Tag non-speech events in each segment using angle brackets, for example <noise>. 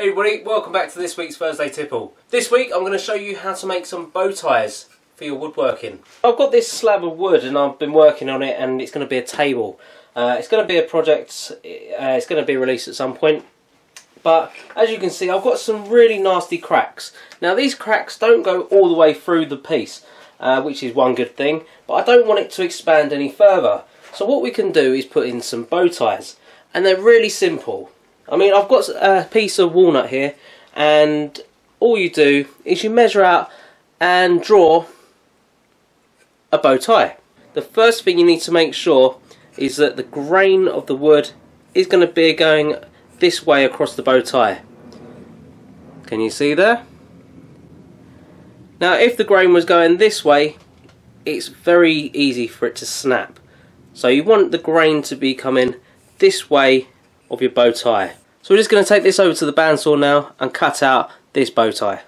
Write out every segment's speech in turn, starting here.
Hey everybody, welcome back to this week's Thursday Tipple. This week I'm going to show you how to make some bow ties for your woodworking. I've got this slab of wood and I've been working on it and it's going to be a table. Uh, it's going to be a project, uh, it's going to be released at some point. But as you can see I've got some really nasty cracks. Now these cracks don't go all the way through the piece, uh, which is one good thing, but I don't want it to expand any further. So what we can do is put in some bow ties and they're really simple. I mean, I've got a piece of walnut here, and all you do is you measure out and draw a bow tie. The first thing you need to make sure is that the grain of the wood is going to be going this way across the bow tie. Can you see there? Now if the grain was going this way, it's very easy for it to snap. So you want the grain to be coming this way of your bow tie. So we're just going to take this over to the bandsaw now and cut out this bow tie.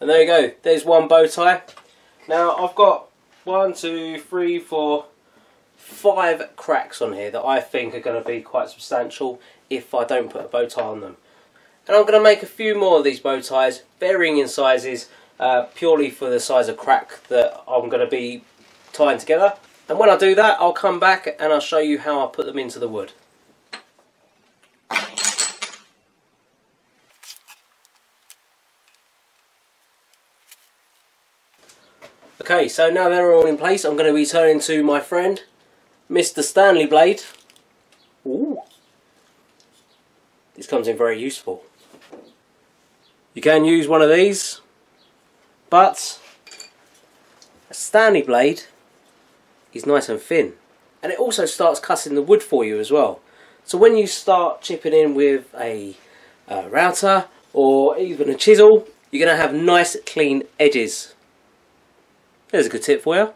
And there you go, there's one bow tie. Now I've got one, two, three, four, five cracks on here that I think are going to be quite substantial if I don't put a bow tie on them. And I'm going to make a few more of these bow ties, varying in sizes, uh, purely for the size of crack that I'm going to be tying together. And when I do that, I'll come back and I'll show you how I put them into the wood. Okay, so now they're all in place, I'm going to be turning to my friend, Mr. Stanley Blade. Ooh. This comes in very useful. You can use one of these, but a Stanley blade is nice and thin. And it also starts cutting the wood for you as well. So when you start chipping in with a, a router or even a chisel, you're going to have nice clean edges. There's a good tip for you.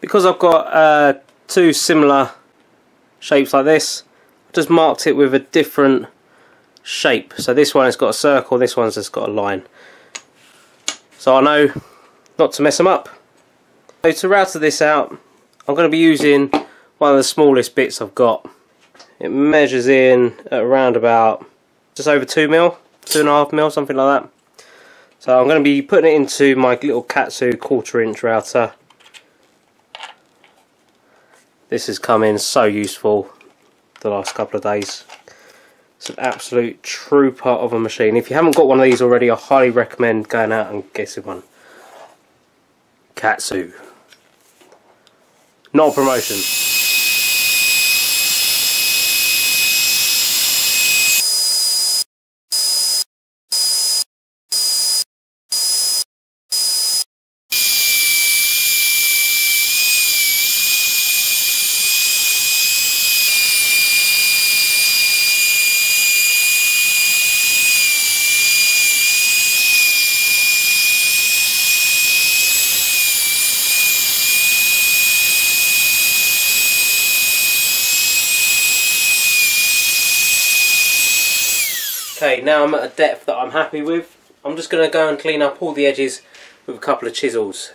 Because I've got uh, two similar shapes like this I just marked it with a different shape. So this one has got a circle this one's just got a line. So I know not to mess them up. So to router this out I'm going to be using one of the smallest bits I've got. It measures in at around about just over 2 mil, two and a half mil, something like that. So I'm going to be putting it into my little Katsu quarter inch router this has come in so useful the last couple of days. It's an absolute trooper of a machine. If you haven't got one of these already, I highly recommend going out and getting one. Katsu. Not a promotion. Okay, now I'm at a depth that I'm happy with. I'm just going to go and clean up all the edges with a couple of chisels.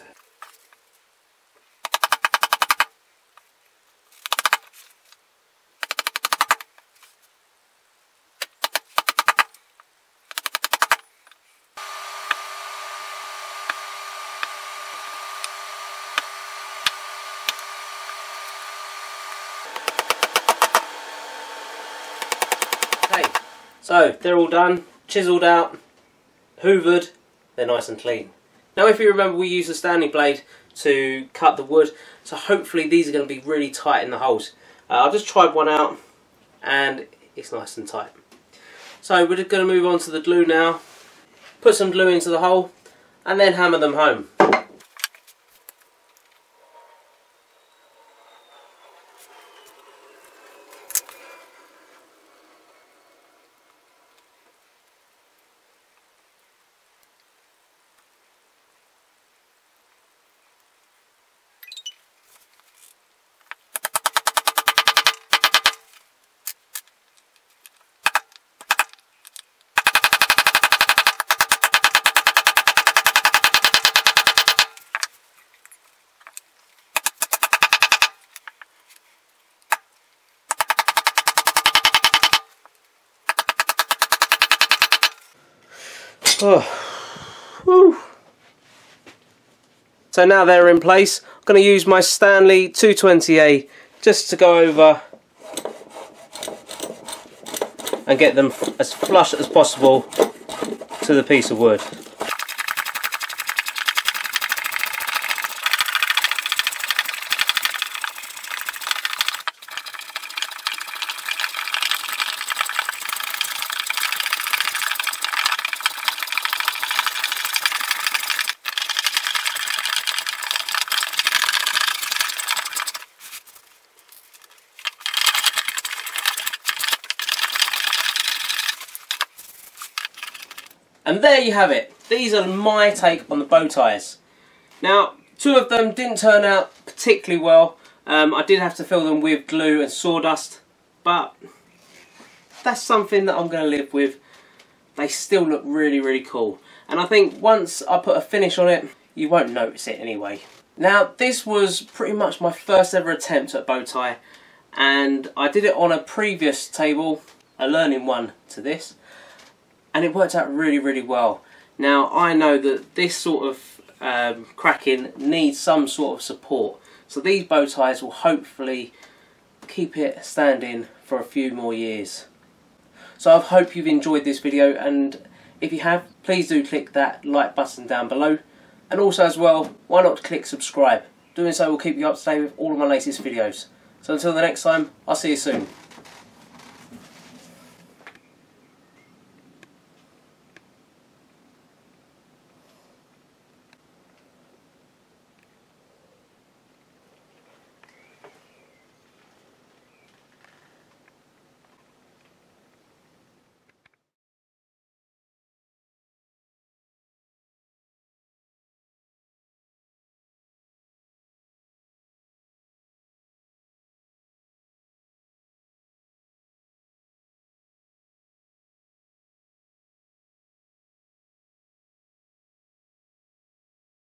So they're all done, chiselled out, hoovered, they're nice and clean. Now if you remember we used the Stanley blade to cut the wood, so hopefully these are going to be really tight in the holes. Uh, I just tried one out and it's nice and tight. So we're just going to move on to the glue now, put some glue into the hole and then hammer them home. <sighs> Oh. So now they're in place, I'm going to use my Stanley 220A just to go over and get them as flush as possible to the piece of wood. And there you have it. These are my take on the bow ties. Now, two of them didn't turn out particularly well. Um, I did have to fill them with glue and sawdust, but that's something that I'm going to live with. They still look really, really cool. And I think once I put a finish on it, you won't notice it anyway. Now, this was pretty much my first ever attempt at bow tie, and I did it on a previous table, a learning one to this and it worked out really really well. Now I know that this sort of um, cracking needs some sort of support so these bow ties will hopefully keep it standing for a few more years. So I hope you've enjoyed this video and if you have please do click that like button down below and also as well why not click subscribe. Doing so will keep you up to date with all of my latest videos. So until the next time I'll see you soon.